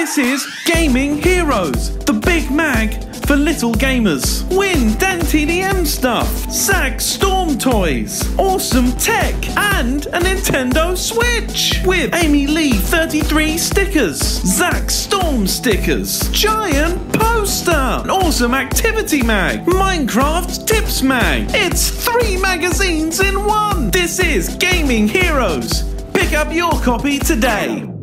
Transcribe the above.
This is Gaming Heroes, the big mag for little gamers. Win Dan TDM stuff, Zak Storm toys, awesome tech, and a Nintendo Switch with Amy Lee 33 stickers, Zak Storm stickers, giant poster, an awesome activity mag, Minecraft tips mag. It's three magazines in one. This is Gaming Heroes. Pick up your copy today.